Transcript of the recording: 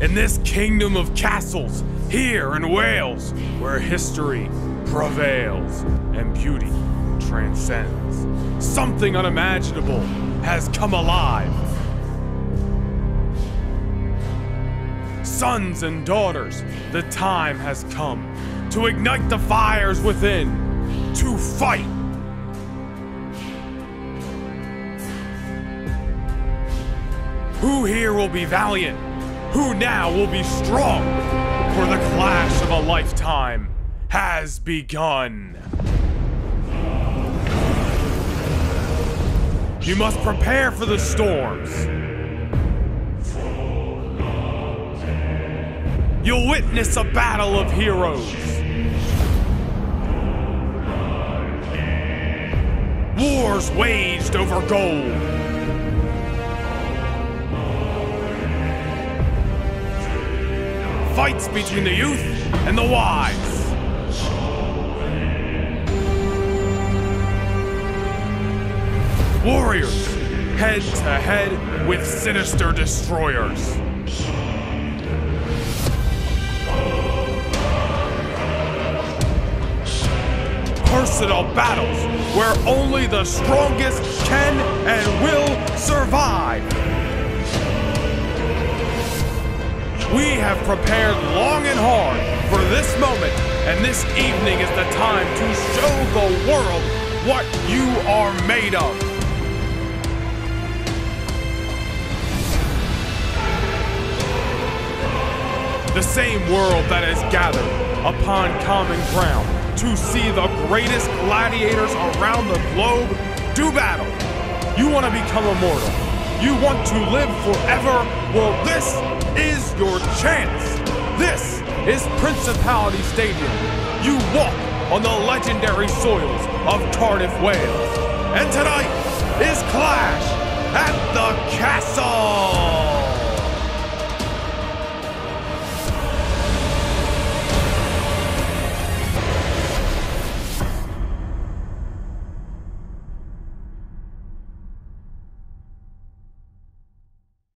in this kingdom of castles, here in Wales, where history prevails and beauty transcends. Something unimaginable has come alive. Sons and daughters, the time has come to ignite the fires within, to fight. Who here will be valiant? Who now will be strong? For the clash of a lifetime has begun. You must prepare for the storms. You'll witness a battle of heroes. Wars waged over gold. Fights between the youth and the wise. Warriors, head to head with sinister destroyers. Personal battles where only the strongest can and will survive. We have prepared long and hard for this moment, and this evening is the time to show the world what you are made of. The same world that has gathered upon common ground to see the greatest gladiators around the globe do battle. You want to become immortal. You want to live forever. Well, this is your chance. This is Principality Stadium. You walk on the legendary soils of Cardiff, Wales. And tonight is Clash at the Castle.